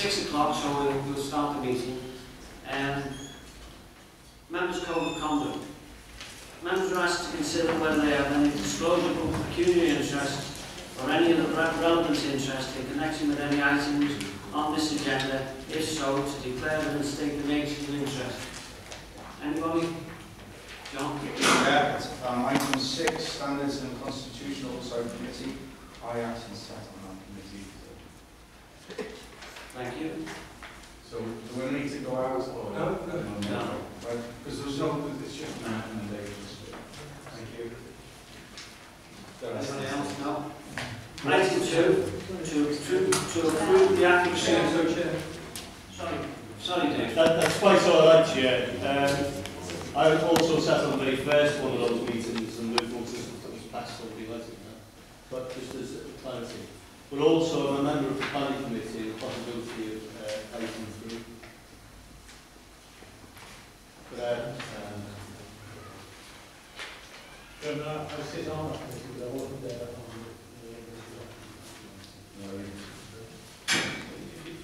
six o'clock, so we'll, we'll start the meeting. Um, members' code of conduct. Members are asked to consider whether they have any disclosure of pecuniary interest or any other re- relevant interest in connection with any items on this agenda. If so, to declare them and state the nature of interest. Anybody? John? Yeah, um, item six, standards and constitutional oversight committee. I that committee. Thank you. So do we need to go out or? No, no. No. Right, because there's was no, it's just recommendations. Thank you. Anybody else? No? Item two, to approve, to approve the application. Sorry, sorry, Dave. That, that's quite all right, Chair. Um, I also sat on the very first one of those meetings and moved on to that was passed already, wasn't it? But just as a clarity. But also I'm a member of the planning committee, the possibility of uh, item three. But, uh, um, Chairman, I, I sit on that committee, but I wasn't there on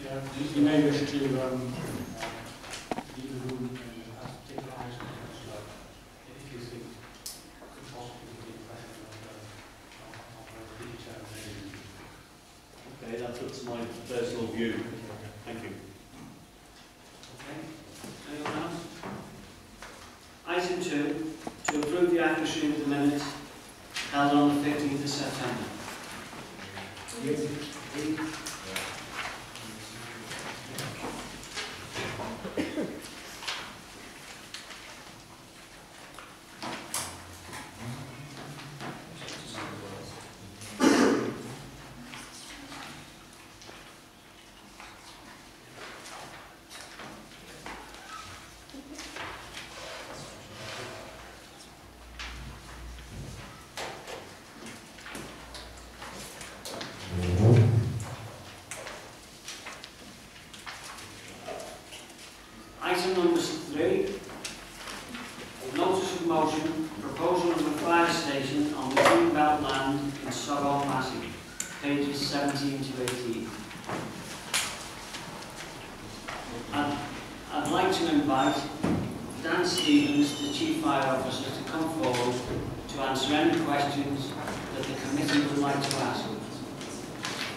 Yeah, you- you may wish to, um, leave the room and have to take your eyes on it as well. If you think could possibly be the impression of, uh, of, of a redetermination. okay, that's up to my personal view. Thank you. Okay. Anyone else? Item two, to approve the accuracy of the minutes held on the fifteenth of September. Item number three, notice of motion, proposal of a fire station on the Green Belt land in Saughall Massie, pages 17 to 18. I'd, I'd like to invite Dan Stephens, the Chief Fire Officer, to come forward to answer any questions that the committee would like to ask.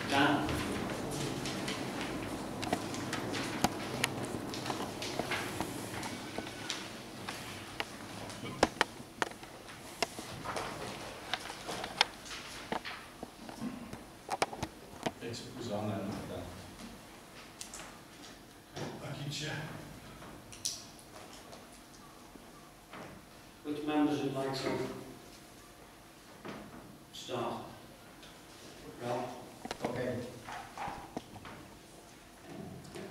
Dan? It was on then. Thank you, Chair. Which members would like to start? Ralph? Okay.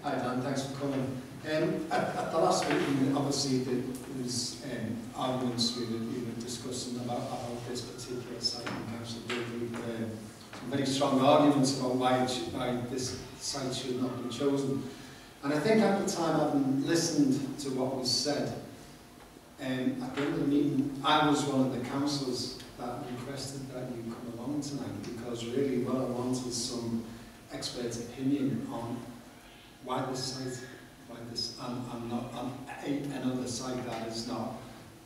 Hi Dan, thanks for coming. Um, at, at the last meeting, obviously there was um, arguments we were, we were discussing about, about this particular site in Council Building. Uh, some very strong arguments about why, it should, why this site not be chosen. And I think at the time, having listened to what was said, um, at the end of the meeting, I was one of the councillors that requested that you come along tonight because really what I want is some expert opinion on why this site, why this, and, and not, and another site that is not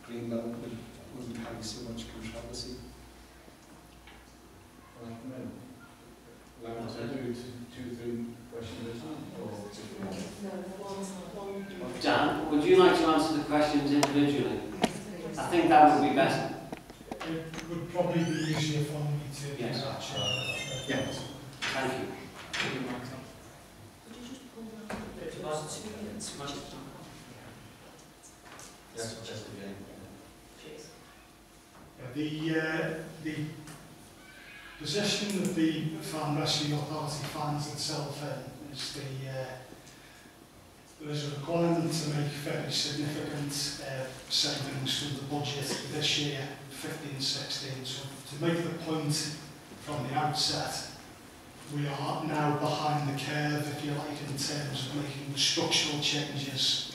Greenbelt would, wouldn't carry so much controversy. Allow us to do two, three questions at a? Dan, would you like to answer the questions individually? I think that would be better. It would probably be easier for me to do Yes. that, Chair. Yes. Thank you. Yes, just again. Yeah, The, uh, the position that the Fire Rescue Authority finds itself in is the, uh, there is a requirement to make very significant uh, savings from the budget this year, 15-16. So to make the point from the outset, we are now behind the curve, if you like, in terms of making the structural changes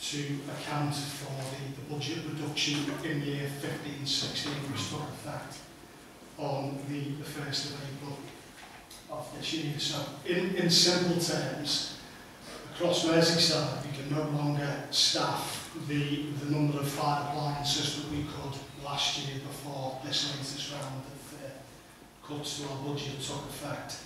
to account for the, the budget reduction in year 15-16 which took effect on the, the 1st of April of this year. So in, in simple terms, across Merseyside, we can no longer staff the, the number of fire appliances that we could last year before this latest round of uh, cuts to our budget took effect.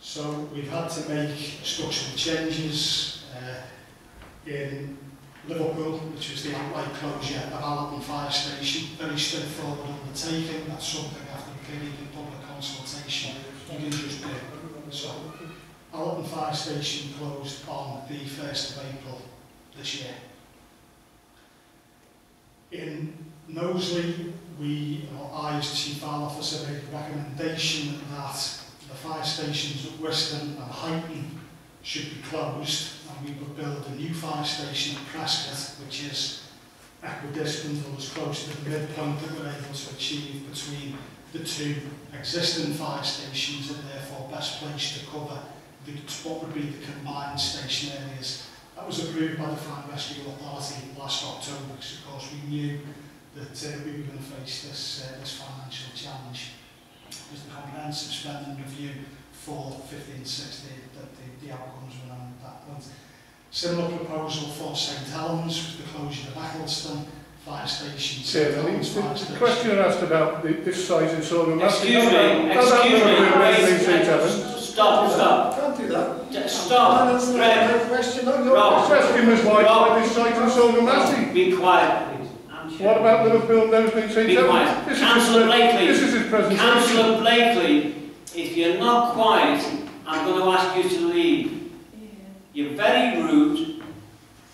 So we've had to make structural changes uh, in Liverpool, which was the outright closure of Allerton Fire Station. Very straightforward undertaking. That's something a period public consultation. So Allerton Fire Station closed on the 1st of April this year. In Knowsley, we, or I as Chief Fire Officer, made a recommendation that the fire stations at Whiston and Huyton should be closed and we would build a new fire station at Prescot, which is equidistant or as close to the midpoint that we're able to achieve between the two existing fire stations and therefore best placed to cover the, what would be the combined station areas. That was approved by the Fire Rescue Authority last October because of course we knew that uh, we were going to face this, uh, this financial challenge. Was the comprehensive spending review for 15-16 that the, the outcomes were known at that point. Similar proposal for St Helens with the closure of Eccleston Fire Station. St Chairman, Helens Fire the Station. question asked about the, this site in Saughall Excuse me, excuse me, stop, stop, Can't do that. J- stop. No, that's not Greg. my question. No, your Rob. The question was why, Rob. why this site in Saughall Massie? Be quiet, please. I'm What chair. about Liverpool, Knowsley, St Be Helens? quiet. This is Councillor his, Blakeley. this is his presentation. Councillor Blakeley, if you're not quiet, I'm going to ask you to leave. You're very rude.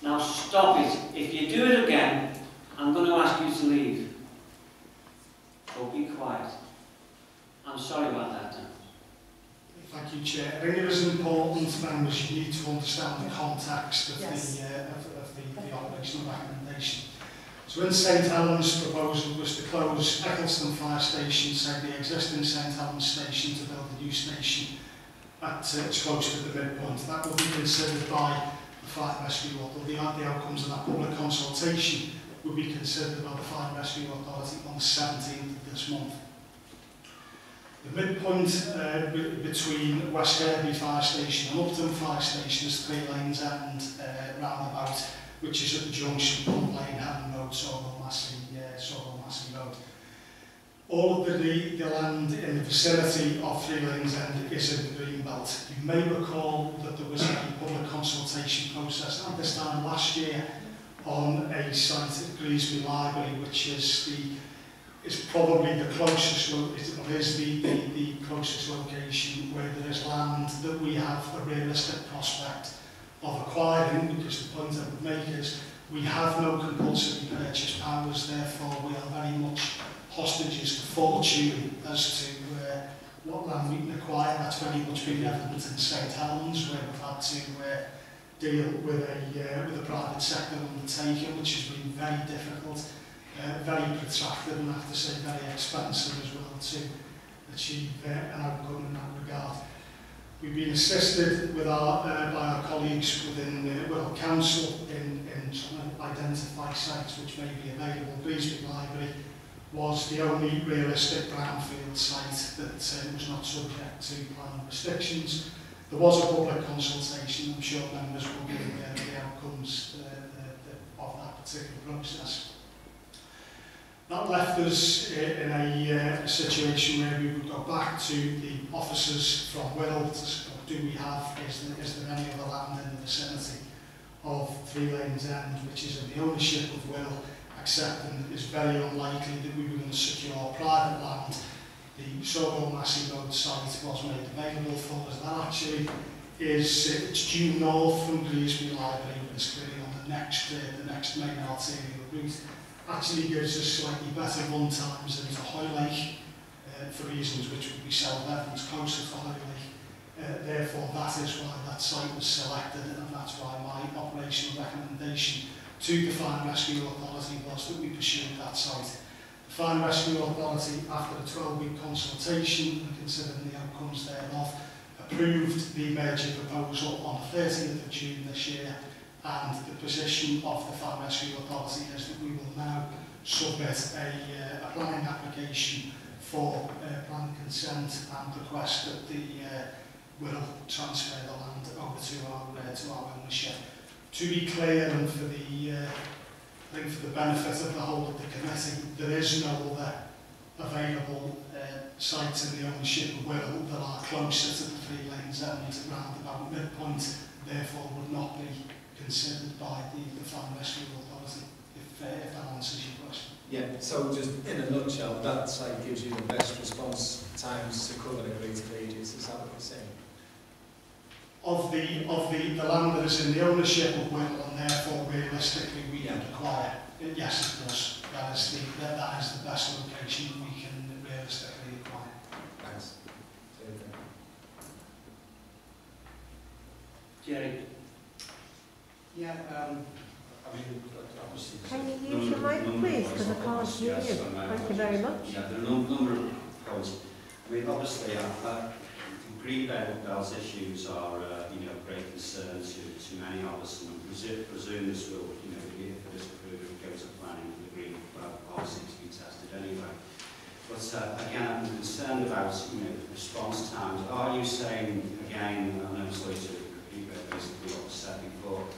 Now stop it. If you do it again, I'm going to ask you to leave. So be quiet. I'm sorry about that. Dan. Thank you, Chair. I think it is important, members, you need to understand the context of Yes. the, uh, of, of the, the operational recommendation. So in St Helens, proposal was to close Eccleston Fire Station, so the existing St Helens station to build a new station at uh, close to the midpoint. That will be considered by the Fire Rescue Authority. The, the outcomes of that public consultation will be considered by the Fire Rescue Authority on the 17th of this month. The midpoint uh, between West Kirby Fire Station and Upton Fire Station is three lanes and uh, roundabout, which is at the junction of Lane, Hatton Road, Saughall Massie, uh, Massie Road. All of the, the land in the vicinity of Three Lanes End is in the green belt. You may recall that there was a public consultation process at this time last year on a site at Greasby Library, which is the is probably the closest, or is the, the, the closest location where there is land that we have a realistic prospect of acquiring, because the point I would make is we have no compulsory purchase powers, therefore we are very much hostages to fortune as to uh, what land we can acquire. That's very much been evident in St Helens, where we've had to uh, deal with a, uh, with a private sector undertaking, which has been very difficult uh, very protracted and I have to say very expensive as well to achieve uh, an outcome in that regard. We've been assisted with our, uh, by our colleagues within uh, council in, in trying to identify sites which may be available. Greasby Library was the only realistic brownfield site that uh, was not subject to planning restrictions. There was a public consultation. I'm sure members will be aware of the outcomes uh, the, the, of that particular process. That left us uh, in a uh, situation where we would go back to the officers from Will to do we have, is there, is there any other land in the vicinity of Three Lanes End, which is in the ownership of Will, except that it's very unlikely that we were going to secure private land The Saughall Massie Road site was made available for us. That actually is, uh, it's due north from Greasby Library, but it's clearly on the next, uh, the next main arterial route actually gives us slightly better run times than into Hoylake uh, for reasons which would be self-evident closer to Hoylake. Uh, therefore, that is why that site was selected and that's why my operational recommendation to the Fire Rescue Authority was that we pursue that site. Fire Rescue Authority, after a 12-week consultation and considering the outcomes thereof, approved the merger proposal on the 30th of June this year and the position of the Fire Rescue Authority is that we will now submit a, uh, a planning application for uh, planning consent and request that the uh, will transfer the land over to our, uh, to our ownership. To be clear and for the uh, I think for the benefit of the whole of the committee, there is no other available uh, sites in the ownership of that are closer to the three lanes end round about midpoint, therefore would not be considered by the, the Fire Rescue Authority, if, uh, if that answers your question. Yeah, so just in a nutshell, that site gives you the best response times to cover the greater ages, is that what you're saying? Of the, of the, the land that is in the ownership of Wirral and therefore realistically we Yeah. could acquire, it, yes it does. That is the, that, that is the best location we can realistically acquire. Thanks. Jerry? Yeah, um, I mean, obviously... there's a Can you use your mic, please, because I can't hear yes, you. Thank you very much. Yeah, there are a number of points. I mean, obviously, uh, Greenbelt Bells issues are, uh, you know, great concern to, to many of us, and I presume, presume this will, you know, if it is approved, it will go to planning for the green belt policy to be tested anyway. But uh, again, I'm concerned about, you know, response times. Are you saying, again, and I'm sorry to repeat basically what was said before,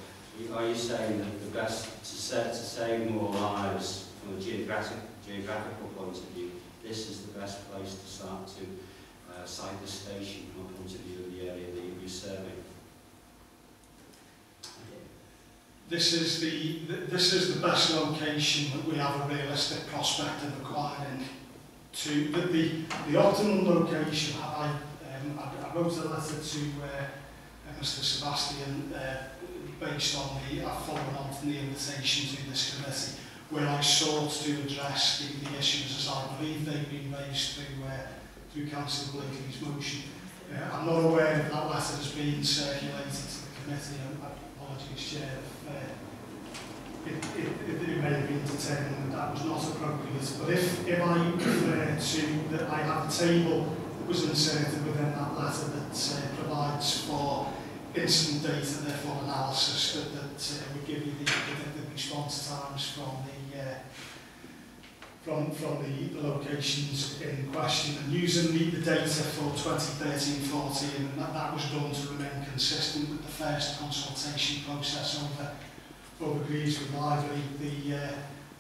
are you saying that the best to, set, to save more lives from a geographic, geographical point of view, this is the best place to start to uh, site the station from a point of view of the area that you'll be serving? This is the, this is the best location that we have a realistic prospect of acquiring to, the, the, the optimum location, I, um, I, I wrote a letter to uh, uh, Mr Sebastian uh, based on the, uh, following on from the invitation to this committee, where I sought to address the, the issues as I believe they've been raised through, uh, through Councillor Blakeley's motion. Uh, I'm not aware if that letter has been circulated to the committee, I apologise, Chair, if, uh, it, it, it, it may have been determined that that was not appropriate. But if, if I refer to that I have a table that was inserted within that letter that uh, provides for instant data, therefore analysis, that, that uh, give you the, the, the response times from the uh, from, from the, locations in question and using the, the data for 2013-14 and that, that was done to remain consistent with the first consultation process over over Greasby Library. The, uh,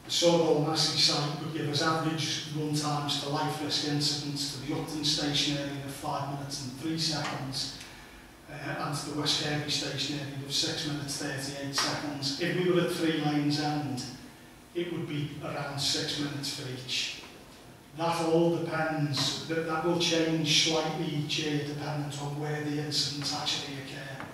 the Saughall Massie site would give us average run times for life risk incidents to the Upton station area of 5 minutes and 3 seconds uh, and to the West Kirby station area of 6 minutes 38 seconds. If we were at three lanes end, it would be around six minutes for each. That all depends, that, that will change slightly each year dependent on where the incidents actually occur,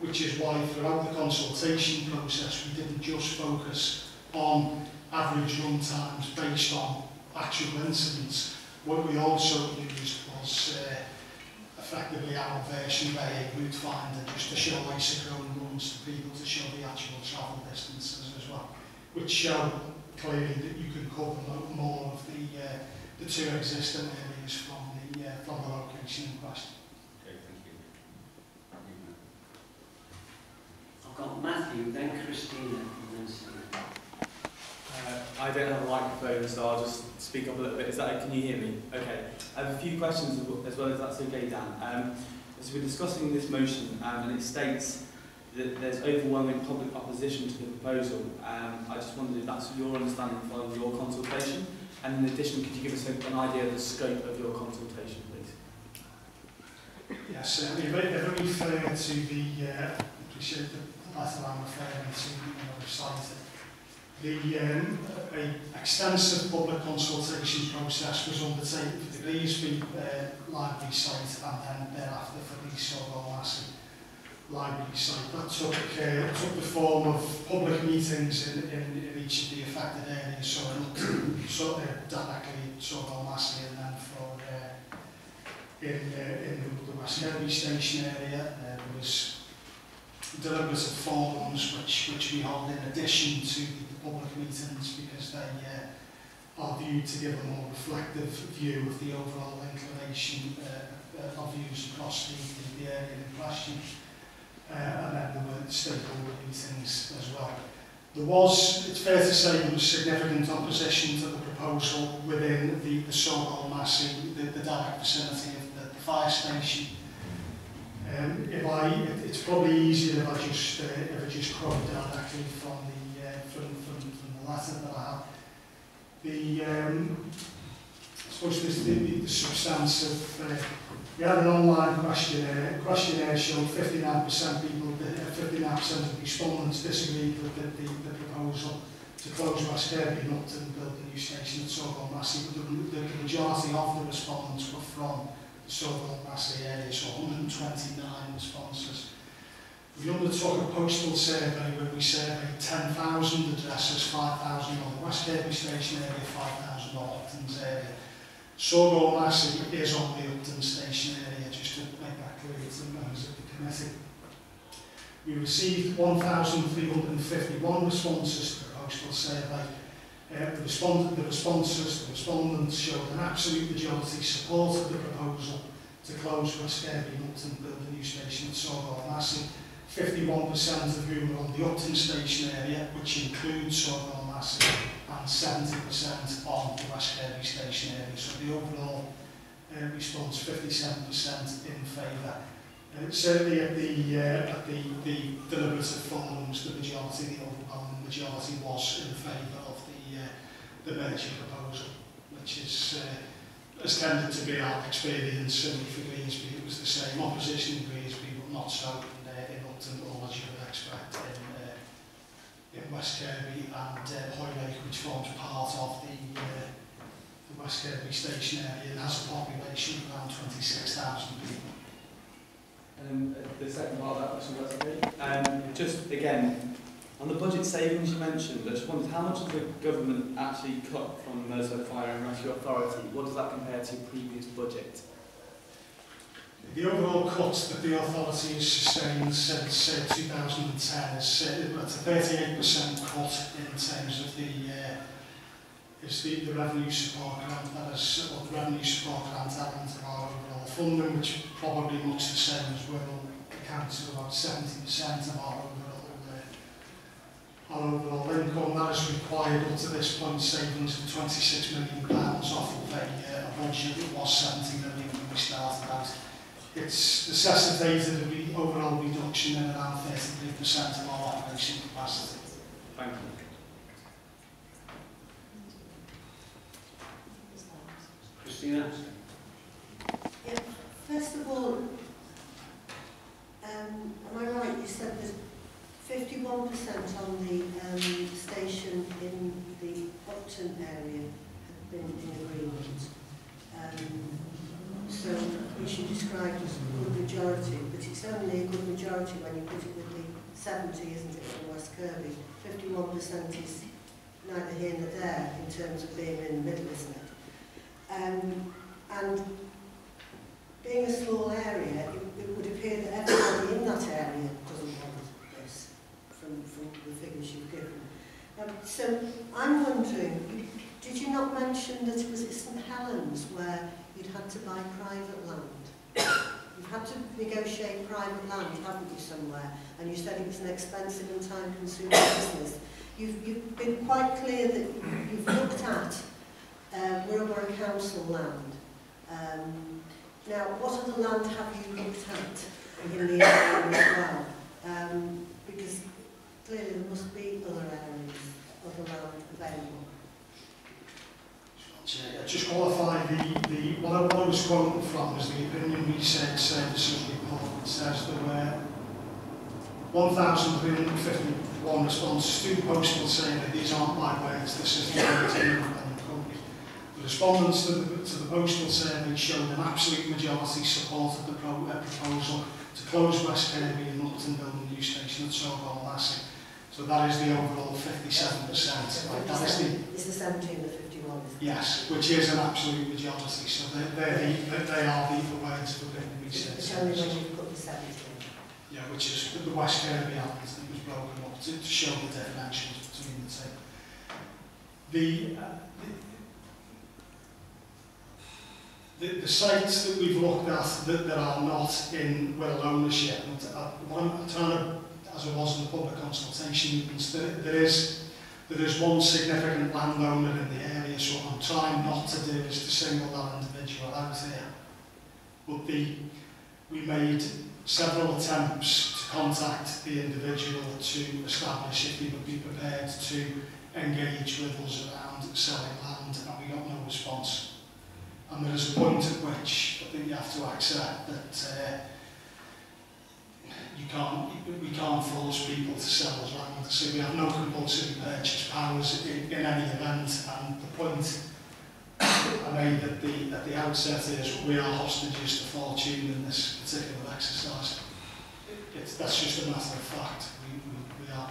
which is why throughout the consultation process we didn't just focus on average run times based on actual incidents. What we also used was uh, effectively our version of a route finder just to show isochrone runs to people to show the actual travel well which show clearly that you can cover more of the, uh, the two existing areas from the, uh, from the location in question. Okay, thank you. I've got Matthew, then Christina, and then Sarah. Uh, I don't have a microphone, so I'll just speak up a little bit. Is that, can you hear me? Okay. I have a few questions as well- as well, if that's okay, Dan. Um, as we're discussing this motion, um, and it states that there's overwhelming public opposition to the proposal, um, I just wondered if that's your understanding following your consultation, and in addition, could you give us an idea of the scope of your consultation, please? Yes, uh, if I refer to the, uh, the letter I'm referring to, know, cited, the um, a extensive public consultation process was undertaken for the Greasby uh, library site and then thereafter for the Saughall Massie library site. That took, uh, took the form of public meetings in, in, in each of the affected areas, so not so, uh, directly Saughall Massie and then for uh, in, uh, in the, the West Kirby station area. There was deliberative forums which, which we hold in addition to the public meetings because they uh, are viewed to give a more reflective view of the overall inclination uh, of views across the, the area in question. Uh, and then there were stakeholder meetings as well. There was, it's fair to say, there was significant opposition to the proposal within the, the Saughall Massie, the, the direct vicinity of the, the fire station. Um, if I, it, it's probably easier if I just, uh, if I just quote directly from the, uh, from, from, from the letter that I have. The, um, I suppose this, the, the, substance of, uh, we had an online questionnaire, questionnaire showed 59% people, uh, 59% of respondents disagreed with the, the, the proposal to close West Kirby and and build a new station at Saughall Massie, but the, the, the majority of the respondents were from the Saughall Massie area, so 129 responses. We undertook a postal survey where we surveyed 10,000 addresses, 5,000 on the West Kirby station area, 5,000 on Upton's area. Saughall Massie is on the Upton station area, just to make that clear to members of the committee. We received 1,351 responses to the postal survey. Uh, the, respond the responses, the respondents showed an absolute majority supported the proposal to close West Kirby and Upton build a new station at Saughall Massie. 51% of whom were on the Upton station area, which includes Saughall Massie, and 70% on West Kirby station area. So the overall uh, response, 57% in favour. Uh, certainly at the, uh, at the, the deliberative forums, the majority, the overwhelming majority was in favour of the, uh, the merger proposal, which is, uh, has tended to be our experience, certainly for Greasby, it was the same opposition in Greasby, but not so in, uh, in Upton, or as you would expect in, uh, West Kirby and uh, Hoy Lake, which forms part of the, uh, the West Kirby station area and has a population of around 26,000 people. Um, uh, the second part of that question was okay. Um, just again, on the budget savings you mentioned, I just wondered how much has the government actually cut from Merseyside Fire and Rescue Authority? What does that compare to previous budget? The overall cut that the authority has sustained since uh, 2010 is uh, a 38% cut in terms of the uh, is the, the revenue support grant that is or the revenue support grant element of our overall funding, which probably much the same as will account to about 70% of our overall uh, our overall income. That has required up to this point savings of 26 million pounds off of a, uh, a budget that was 70 million when we started. It's necessitated a re overall reduction in around 33% of our operation capacity. Thank you. Christina? Yeah, First of all, um, am I right, you said there's 51% on the um, station in the Upton area have been in agreement. Um, so, which you described as a good majority, but it's only a good majority when you put it with the 70, isn't it, from West Kirby? 51% is neither here nor there in terms of being in the middle, isn't it? Um, and being a small area, it, it would appear that everybody in that area doesn't want this from, from the figures you've given. Um, so I'm wondering, did you not mention that it was at St Helens where you'd had to buy private land? You've had to negotiate private land, haven't you, somewhere? And you said it was an expensive and time-consuming business. You've, you've been quite clear that you've looked at um, Wirraborough Council land. Um, now, what other land have you looked at in the area as well? Um, because clearly there must be other areas, other land available. I just qualify the, the what, I, what I was quoting from is the opinion research services report that says there were 1,351 responses to the postal saying that these aren't my words, this is the independent company. The respondents to the, to the postal survey showed an absolute majority supported the pro, uh, proposal to close West Kirby and Upton build a new station at Saughall Massie. So that is the overall 57%. Right, that is the, It's the 17 and the 51. Yes, which is an absolute majority. So they, they're the, they are the the words of the research. It's only when services. you put the 17. Yeah, which is the West Kirby Islands that was broken up to, to show the dimensions between the two. The, uh, the, the, the sites that we've looked at that, that are not in Wirral ownership, and, uh, what I'm trying to as it was in the public consultation. There is there is one significant landowner in the area, so what I'm trying not to do is to single that individual out here. But the, we made several attempts to contact the individual to establish if he would be prepared to engage with us around selling land, and we got no response. And there is a point at which I think you have to accept that uh, you can't, we can't force people to sell us land. So we have no compulsory purchase powers in, in any event. And the point I made at the, at the outset is we are hostages to fortune in this particular exercise. It's, that's just a matter of fact. We, we, we are.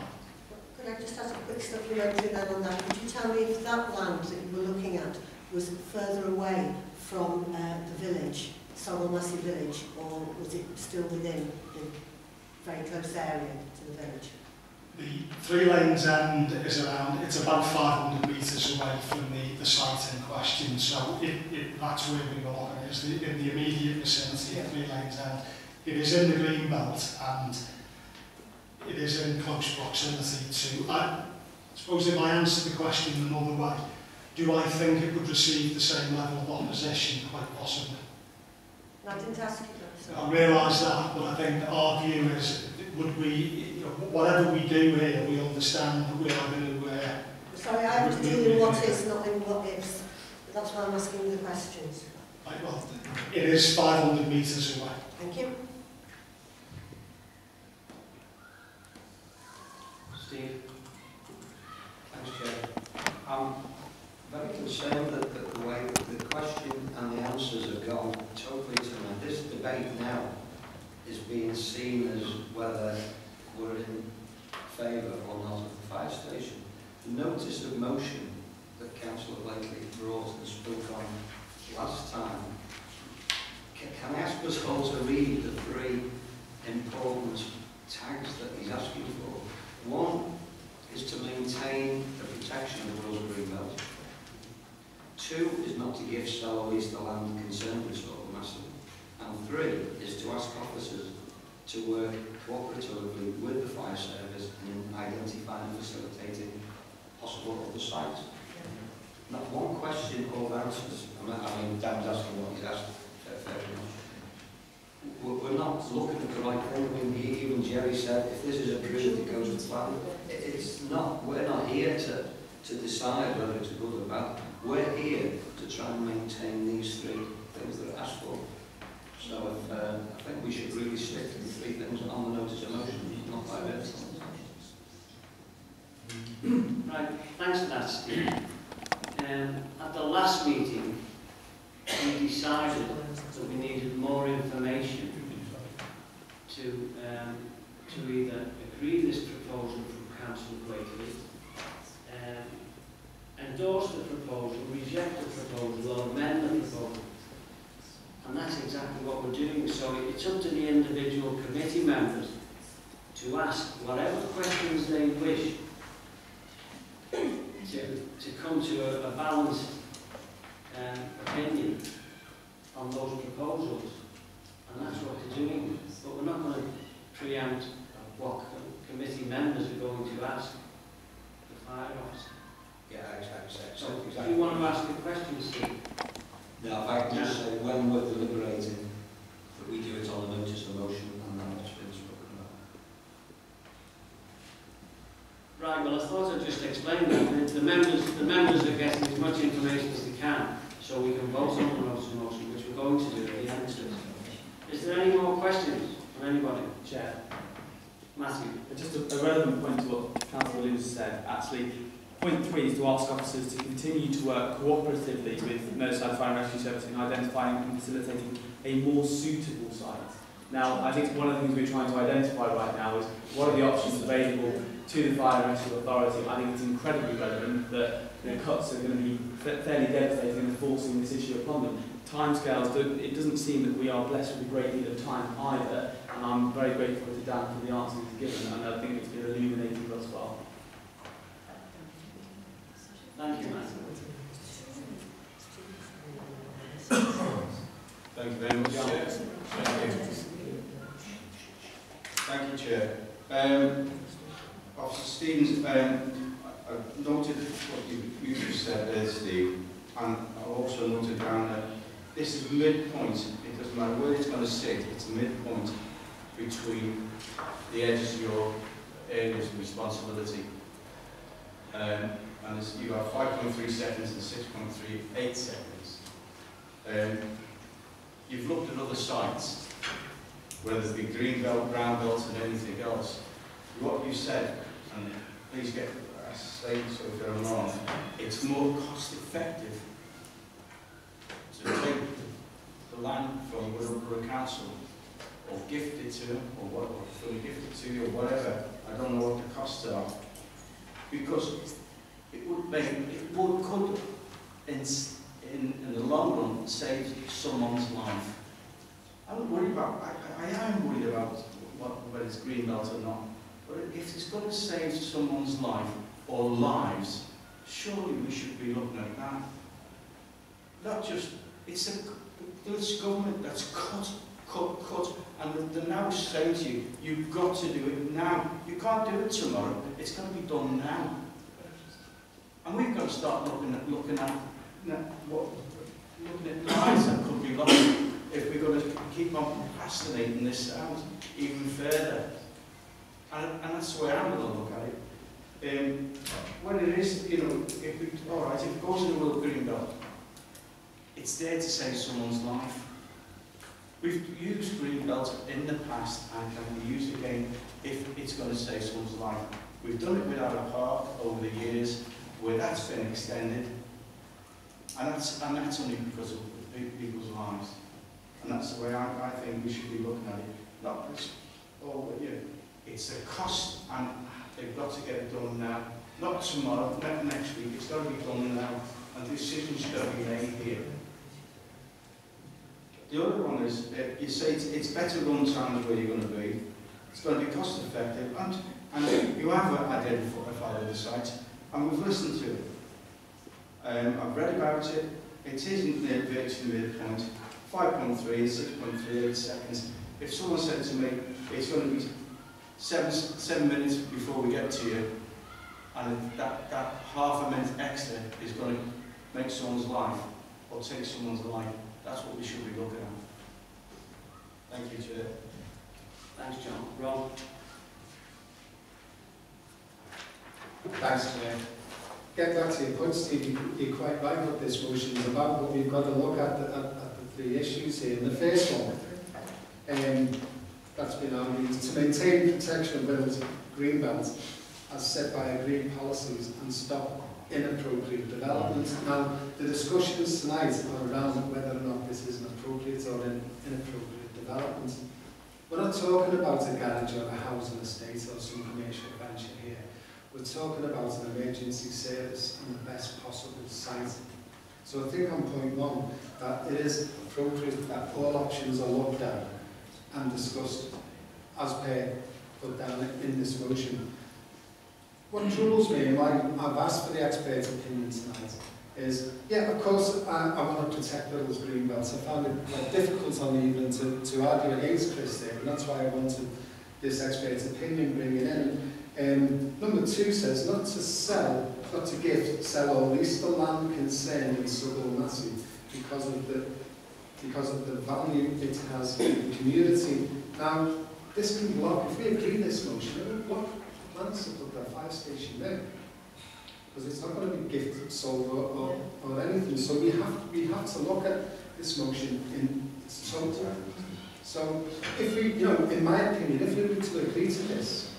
Could I just ask a quick supplementary then on that? Could you tell me if that land that you were looking at was further away from uh, the village, Saughall Massie village, or was it still within the very close area to the village? The three lanes end is around, it's about 500 metres away from the, the site in question, so it, it, that's where we were looking, is the, in the immediate vicinity of three lanes end. It is in the green belt and it is in close proximity to, I suppose if I answer the question another way, do I think it would receive the same level of opposition? Quite possibly. I didn't ask you I realise that, but I think our view is, would we, you know, whatever we do here, we understand that we are going to, uh, Sorry, I have to deal in what is, not in what is. ifs. That's why I'm asking the questions. like, well, it is 500 metres away. Thank you. Steve? Thanks, Chair. I'm very concerned that, that the way the question and the answers have gone totally to my, this debate now is being seen as whether we're in favour or not of the fire station. The notice of motion that Councillor Blakeley brought and spoke on last time, can, can I ask us all to read the three important tags that he's asking for? One is to maintain the protection of the Rural Green Belt. Two is not to give East the land concerned with Saughall Massie. And three is to ask officers to work cooperatively with the fire service in identifying and facilitating possible other sites. Not one question or answers. I mean, I mean Dan's asking what he's asked, fair, fair enough. We're we're not looking at the right thing. I mean, he- even Jerry said, if this is approved, it goes to plan. It- It's not, we're not here to, to decide whether it's good or bad. We're here to try and maintain these three things that are asked for. So if, uh, I think we should really stick to the three things on the notice of motion, not by bit. Right, thanks for that, Steve. Um, at the last meeting, we decided that we needed more information to, um, to either agree this proposal from Council Blakeley, um, endorse the proposal, reject the proposal, or amend the proposal. And that's exactly what we're doing. So it's up to the individual committee members to ask whatever questions they wish to, to come to a, a balanced um, opinion on those proposals. And that's what we're doing. But we're not going to preempt what committee members are going to ask the fire officer. Yeah, exactly. So if you want to ask a question, Steve, Now, if I can just say, when we're deliberating, that we do it on the notice of motion and then what's been spoken about. Right, well, I thought I'd just explain that. The- members, the members are getting as much information as they can, so we can vote on the notice of motion, which we're going to do at the end of. Is there any more questions from anybody? Chair. Matthew? Just a, a relevant point to what Councillor Williams said. Actually, point three is to ask officers to continue to work cooperatively with Merseyside Fire and Rescue Service in identifying and facilitating a more suitable site. Now, I think one of the things we're trying to identify right now is what are the options available to the Fire and Rescue Authority. I think it's incredibly relevant that you know, cuts are going to be fa- fairly devastating and forcing this issue upon them. Timescales, it doesn't seem that we are blessed with a great deal of time either, and I'm very grateful to Dan for the answers he's given, and I think it's been illuminating thus far. Thank you, Matthew. Thank you very much, Chair. Thank you, Chair. Um, Officer Stephens, um, I've noted what you, you just said there, Steve, and I also noted down that this is doesn't matter where it's going to sit, it's midpoint between the edges of your areas of responsibility. Um, and you have 5.3 seconds and 6.38 seconds. Um, you've looked at other sites, whether it be green belt, brown belt, and anything else. What you said, and please get uh, say so if I'm wrong, it's more cost effective to take the land from Wirral Borough Council or gift it to or what, or fully gift it to you, or whatever. I don't know what the costs are. Because it would make, it would, could, in, in, in the long run, save someone's life. I'm worried about, I, I am worried about what, whether it's green belt or not. But if it's going to save someone's life or lives, surely we should be looking at that. Not just, it's a, this government that's cut, cut, cut, and they're now saying to you, you've got to do it now. You can't do it tomorrow, it's going to be done now. And we've got to start looking at, looking at, you know, what, looking at lives that could be lost if we're going to keep on procrastinating this out even further. And, and that's the way I'm going to look at it. Um, when it is, you know, if we, all right, if it goes in the World Green Belt, it's there to save someone's life. We've used green belt in the past and can be used again if it's going to save someone's life. We've done it with our park over the years where that's been extended and that's, and that's only because of people's lives. And that's the way I, I think we should be looking at it. Not just, oh, you know, it's a cost and they've got to get it done now. Not tomorrow, not next week, it's got to be done now. And decisions got to be made here. The other one is, uh, you say it's, it's better run towns where you're going to be. It's going to be cost effective and, and you have identified the site and we've listened to it. Um, I've read about it. It isn't near virtually midpoint. 5.3 and 6.38 seconds. If someone said to me, it's going to be seven, seven minutes before we get to you, and that, that half a minute extra is going to make someone's life or take someone's life, that's what we should be looking at. Thank you, Chair. Thanks, John. Ron? Thanks, Chair. Get back to your point, Steve, you- you're quite right what this motion is about, but we've got to look at the, at, at the issues here. And the first one, um, that's been argued, to maintain protection of Wirral's green belts as set by agreed policies and stop inappropriate development. Now, the discussions tonight are around whether or not this is an appropriate or an inappropriate development. We're not talking about a garage or a housing estate or some commercial venture here. We're talking about an emergency service and the best possible site. So I think on point one, that it is appropriate that all options are looked at and discussed as per put down in this motion. What troubles me, and why I've asked for the expert opinion tonight, is, yeah, of course, I, I want to protect Wirral's green belts. I found it quite difficult on the evening to, to argue against Chris there, and that's why I wanted this expert opinion bringing in. Um, number two says not to sell, not to gift, sell or lease the land concerned in Saughall Massie because of the because of the value it has in the community. Now, this can block, if we agree this motion, it will block plans to put that fire station there. Because it's not going to be gifted, sold or, or, or anything. So we have, we have to look at this motion in its total. So if we, you know, in my opinion, if we were to agree to this,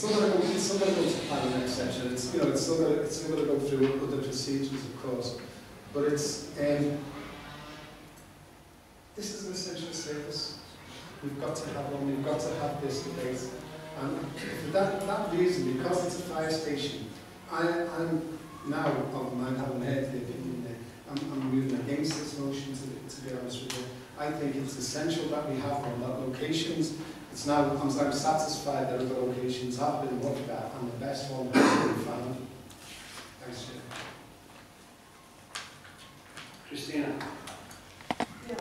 still going to go, it's still going to go to planning. It's, you know, it's still going to, it's still going to go through other procedures, of course. But it's, um, this is an essential service. We've got to have one, we've got to have this debate. And for that, that reason, because it's a fire station, I, I'm now of mind, having heard the opinion there, I'm, I'm moving against this motion, to, to be honest with you. I think it's essential that we have one, that locations, it's now, I'm, I'm satisfied that other locations have been looked at and the best one has been found. Thanks, Chair. Christina? Yeah,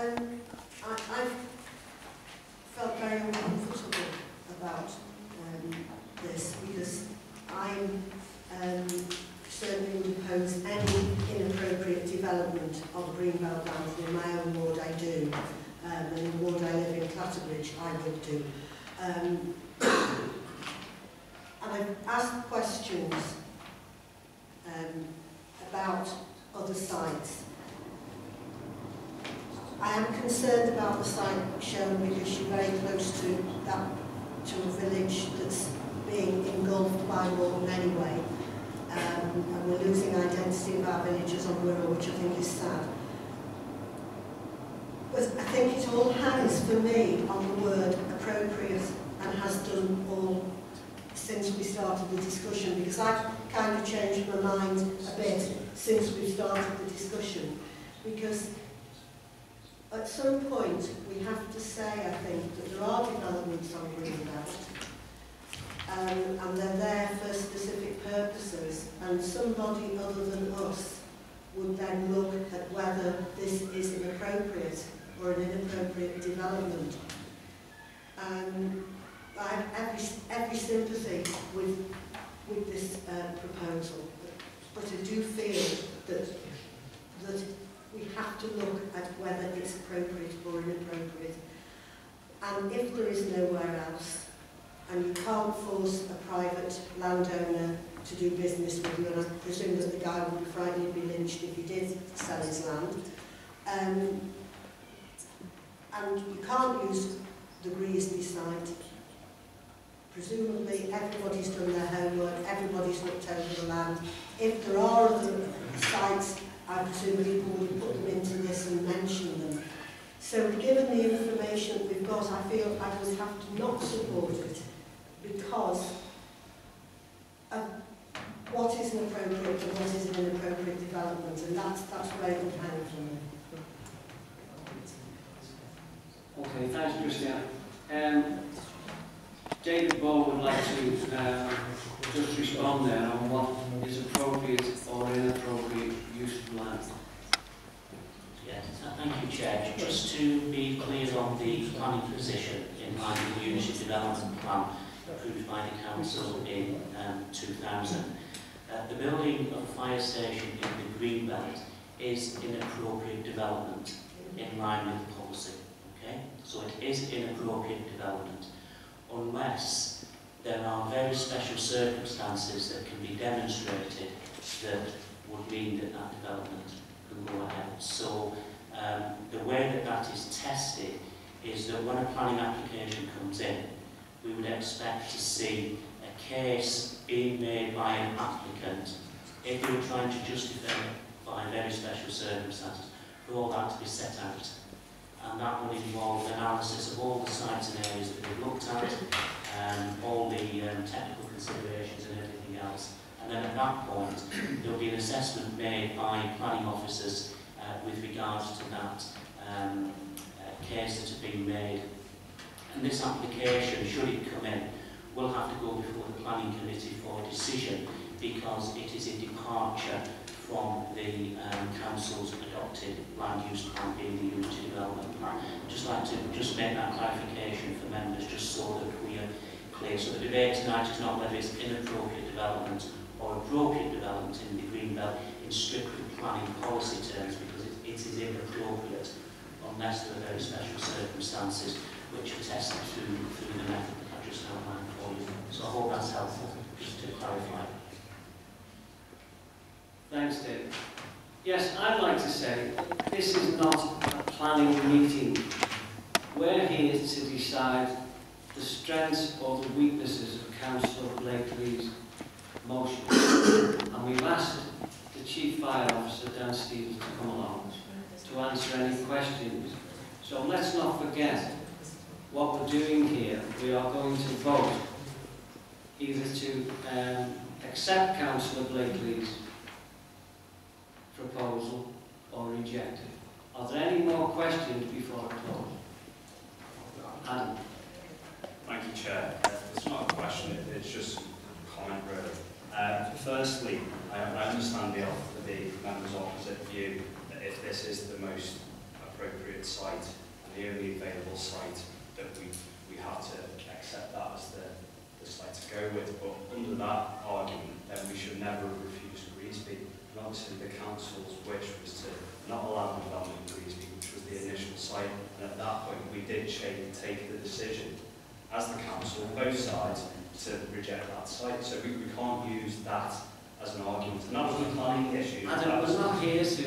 um, I, I've felt very uncomfortable about um, this because I'm um, certainly would oppose any inappropriate development of Greenbelt land. In my own ward I do, um, and the ward I live in, Clatterbridge, I would do. Um, and I've asked questions um, about other sites. I am concerned about the site shown because you're very close to that to a village that's being engulfed by water anyway. Um, and we're losing identity of our villages on Wirral, which I think is sad. But I think it all hangs for me on the word appropriate and has done all since we started the discussion because I've kind of changed my mind a bit since we started the discussion. Because at some point we have to say, I think, that there are developments on Greenbelt um, and they're there for specific purposes and somebody other than us would then look at whether this is an appropriate or an inappropriate development. Um, I have every, every sympathy with, with this uh, proposal, but I do feel that, that we have to look at whether it's appropriate or inappropriate. And if there is nowhere else, and you can't force a private landowner to do business with you, and I presume that the guy would be frightened he'd be lynched if he did sell his land, um, and you can't use the Greasby site, presumably everybody's done their homework, everybody's looked over the land. If there are other sites, I presume people would put them into this and mention them. So given the information we've got, I feel I would have to not support it because of what is an appropriate and what is an inappropriate development, and that's, that's where it would hang for me. Okay, thanks, Christine. Um, David Bow would like to um, just respond there on what is appropriate or inappropriate use of land. Yes, thank you, Chair. Just to be clear on the planning position in line with the Development Plan approved by the Council in um, 2000, uh, the building of a fire station in the Greenbelt is inappropriate development in line with policy. So it is inappropriate development unless there are very special circumstances that can be demonstrated that would mean that that development can go ahead. So um, the way that that is tested is that when a planning application comes in, we would expect to see a case being made by an applicant if they were trying to justify very special circumstances for all that to be set out. and that would involve analysis of all the sites and areas that we've looked at, um, all the um, technical considerations and everything else. And then at that point, there'll be an assessment made by planning officers uh, with regards to that um, uh, case that has been made. And this application, should it come in, will have to go before the planning committee for decision because it is a departure from the um, council's adopted land use plan being the unity development plan. Just like to just make that clarification for members just so that we are clear. So the debate tonight is not whether it's inappropriate development or appropriate development in the green belt in strictly planning policy terms because it, it is inappropriate unless there are very special circumstances which are tested through, through the method that I've just outlined for you. So I hope that's helpful just to clarify. Thanks, David. Yes, I'd like to say this is not a planning meeting. We're here to decide the strengths or the weaknesses of Councillor Blakeley's motion. And we've asked the Chief Fire Officer, Dan Stephens, to come along to answer any questions. So let's not forget what we're doing here. We are going to vote either to um, accept Councillor Blakeley's proposal or reject it. Are there any more questions before I close? Adam. Thank you, Chair. It's not a question, it's just a comment really. Uh, Firstly, I understand the the member's opposite view that if this is the most appropriate site and the only available site that we we have to accept that as the, the site to go with. But under that argument, then we should never have refused Greasby. And obviously the council's wish was to not allow the development in Greasby, which was the initial site. And at that point, we did take, the decision as the council, both sides, to reject that site. So we, we can't use that as an argument. And that was the planning issue. That Adam, was- not here to,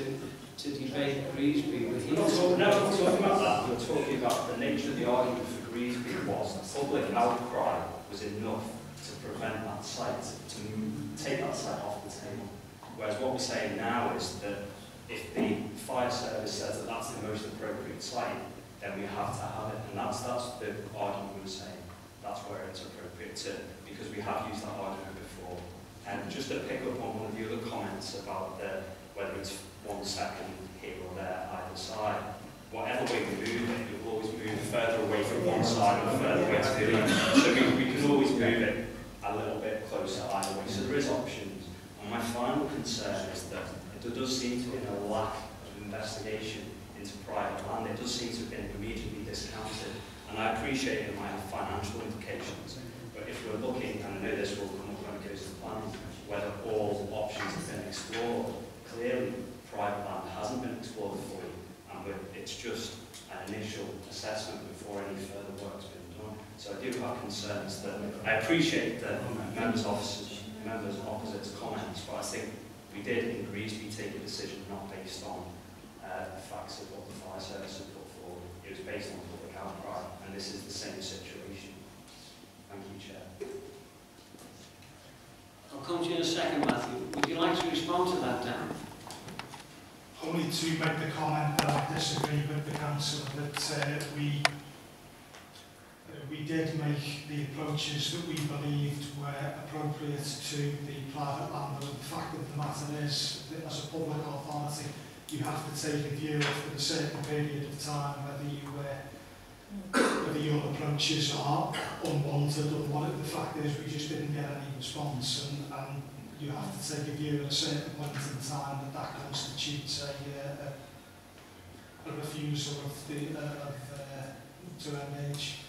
to debate Greasby. We're we're not talking, no, we're talking about that. We're talking about the nature of the argument for Greasby was the public outcry was enough to prevent that site, to take that site off the table. Whereas what we're saying now is that if the fire service says that that's the most appropriate site, then we have to have it. And that's, that's the argument we were saying. That's where it's appropriate to, because we have used that argument before. And just to pick up on one of the other comments about the, whether it's one second here or there, either side, whatever way we move it, we'll always move further away from one side or further away to the other. So we, we can always move it a little bit closer either way. So there is options. My final concern is that there does seem to be a lack of investigation into private land. It does seem to have been immediately discounted. And I appreciate it might have financial implications. But if we're looking, and I know this will come up when it goes to planning, whether all options have been explored, clearly private land hasn't been explored fully. And it's just an initial assessment before any further work's been done. So I do have concerns that I appreciate that members' officers, members' opposites comments, but I think we did in Greasby take a decision not based on uh, the facts of what the fire service had put forward. It was based on public outcry, and this is the same situation. Thank you, Chair. I'll come to you in a second, Matthew. Would you like to respond to that, Dan? Only to make the comment that I disagree with the council that uh, we we did make the approaches that we believed were appropriate to the private landlord. The fact of the matter is that as a public authority, you have to take a view for a certain period of time whether you whether your approaches are unwanted or what the fact is we just didn't get any response and, and you have to take a view at a certain point in time that that constitutes a, uh, a, a refusal of the uh, of, uh, to engage.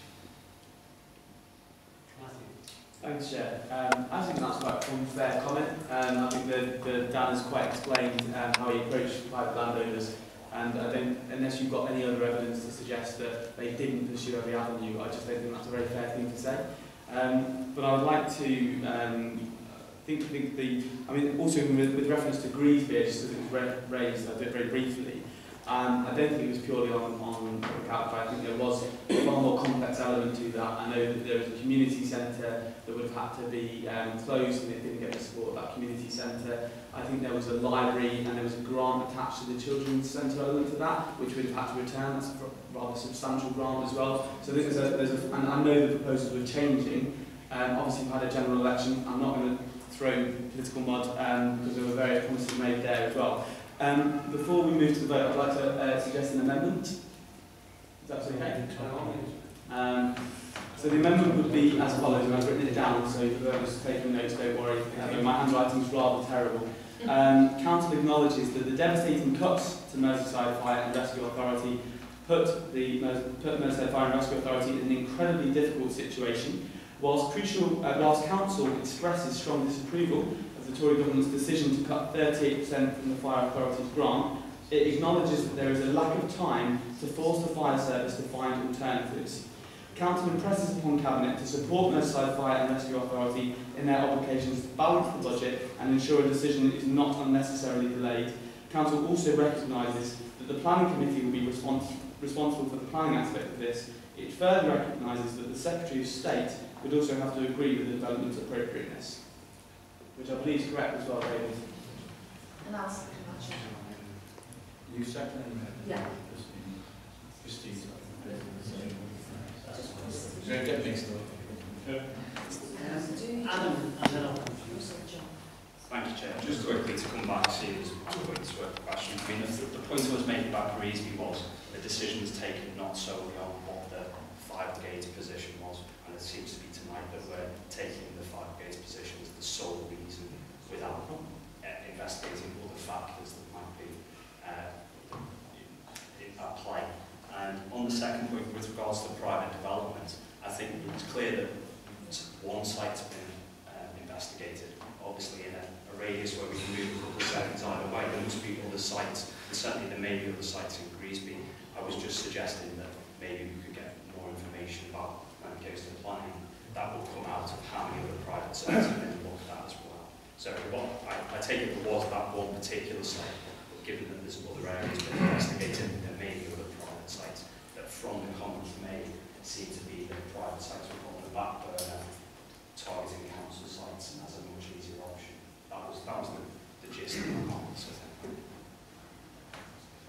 Thanks, Chair. Um, I think that's quite an unfair comment. Um, I think that, that Dan has quite explained um, how he approached private landowners, and I don't, unless you've got any other evidence to suggest that they didn't pursue every avenue, I just don't think that's a very fair thing to say. Um, but I would like to um, think, think the, I mean, also with, with reference to Greasby, just as it was raised a bit very briefly, Um, I don't think it was purely on, on public outcry. I think there was a far more complex element to that. I know that there was a community centre that would have had to be um, closed and it didn't get the support of that community centre. I think there was a library and there was a grant attached to the children's centre element to that, which would have had to return. That's a rather substantial grant as well. So there's a, there's a, and I know the proposals were changing. Um, obviously, we've had a general election. I'm not going to throw political mud um, because there were various promises made there as well. Um, before we move to the vote, I'd like to uh, suggest an amendment. Is that okay? Um, so the amendment would be as follows, and I've written it down, so for those taking notes, don't worry, uh, my handwriting's rather terrible. Um, Council acknowledges that the devastating cuts to Merseyside Fire and Rescue Authority put the put Merseyside Fire and Rescue Authority in an incredibly difficult situation. Whilst crucial, uh, whilst Council expresses strong disapproval the Tory government's decision to cut 38% from the Fire Authority's grant, it acknowledges that there is a lack of time to force the fire service to find alternatives. Council impresses upon Cabinet to support Merseyside Fire and Rescue Authority in their obligations to balance the budget and ensure a decision is not unnecessarily delayed. Council also recognises that the Planning Committee will be respons responsible for the planning aspect of this. It further recognises that the Secretary of State would also have to agree with the development's appropriateness, which I believe is correct as well, David. And I'll second that, Chair. You second Yeah. Christine. Just- get mixed up. Adam, and then I'll come to you. Thank you, Chair. Just quickly to come back to this point to a question. I mean, the, the point I was making about Greasby was the decision was taken not solely on what the fire brigade's position was, and it seems to be tonight that we're taking the fire brigade's position as the sole reason uh, investigating all the factors that might be uh, at play. And on the second point, with regards to private development, I think it's clear that one site's been um, investigated. Obviously, in a, a radius where we can move a couple of seconds either way, there must be other sites, and certainly there may be other sites in Greasby. I was just suggesting that maybe we could get more information about when it goes to planning. That will come out of how many other private sites have been looked at as well. So what, I, I take it was that one particular site, given that there's other areas been investigated, there may be other private sites that from the comments made seem to be the private sites were put on the back burner, targeting council sites and as a much easier option. That was, that was the, the gist of the comments.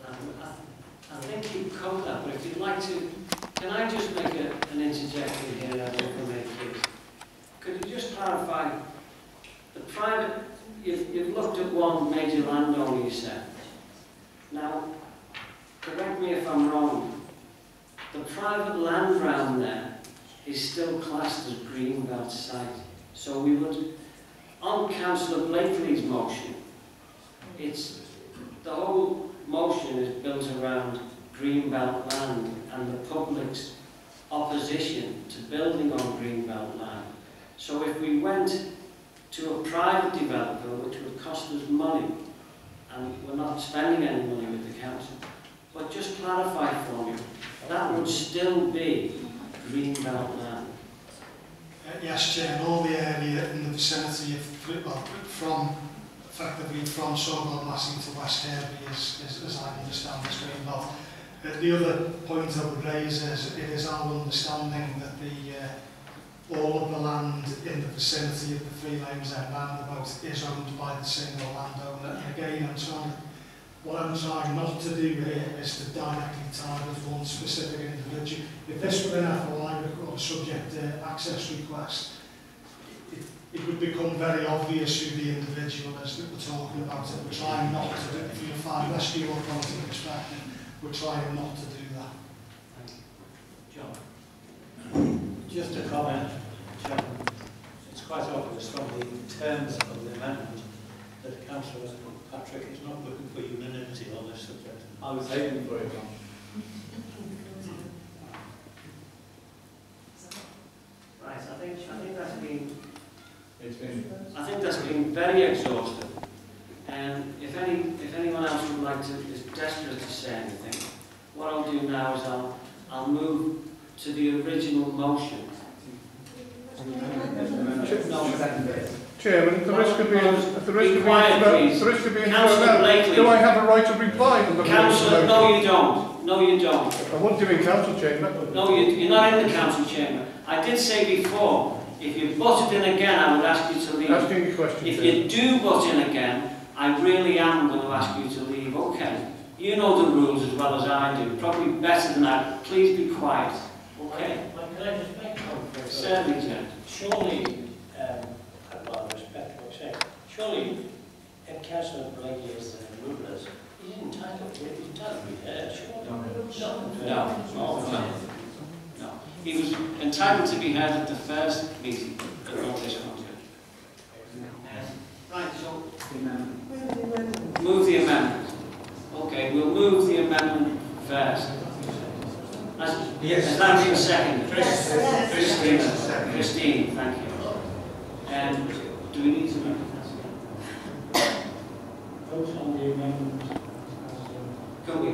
Um, I, I think you've covered that, but if you'd like to, can I just make a, an interjection here, if I may, please? Could you just clarify, the private, you've, you've looked at one major landowner, you said. Now, correct me if I'm wrong, the private land round there is still classed as Greenbelt site. So we would, on Councillor Blakeley's motion, it's, the whole motion is built around Greenbelt land and the public's opposition to building on Greenbelt land. So if we went to a private developer, which would cost us money, and we're not spending any money with the council, but just clarify for me, that would still be Greenbelt land. Uh, yes, Chair, and all the area in the vicinity of, well, from, effectively from Saughall Massie to West Kirby is, is, as I understand, is green belt. Uh, the other point I would raise is it is our understanding that the uh, all of the land in the vicinity of the Three Lanes End roundabout is owned by the single landowner. And again, I'm trying, what I'm trying not to do here is to directly target one specific individual. If this were an FOI or subject uh, access request, it, it would become very obvious who the individual is that we're talking about. And we're trying not to do, if you find rescue or quality perspective, we're trying not to do that. John? Just a comment, Chairman. It's quite obvious from the terms of the amendment that Councillor Patrick is not looking for unanimity on this subject. I was hoping for it, John. Right, I think, I think that's been, It's been I think that's been very exhaustive. And if any, if anyone else would like to, is desperate to say anything, what I'll do now is I'll, I'll move to the original motion. Chairman, the risk of being, the risk of being, quiet, at please. the risk of being out, do I have a right to reply to the Councillor, no you don't. No you don't. I won't do in council chamber. No, you, you're not in the council chamber. I did say before, if you butted in again, I would ask you to leave. Asking a question, If you do butt in again, I really am going to ask you to leave, okay? You know the rules as well as I do, probably better than that. Please be quiet, okay? Can I just make a comment? Certainly, Jen. Surely, um, well, I respect what you're saying, surely if Councillor Blakeley is the rulers, he's entitled, he's entitled to be heard, surely. No. No, no, no. No. He was entitled to be heard at the first meeting, but not this one. Right, so move the amendment. Okay, we'll move the amendment first. Has, Yes. has that been seconded? Chris- Yes. Christine, Christine, thank you. And do we need to move Vote on the amendment. Can we?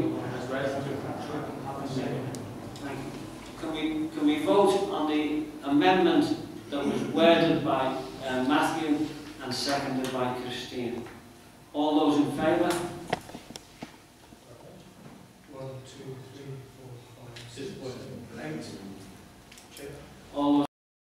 Thank you. Can we, can we vote on the amendment that was worded by uh, Matthew and seconded by Christine? All those in favour? One, two, all those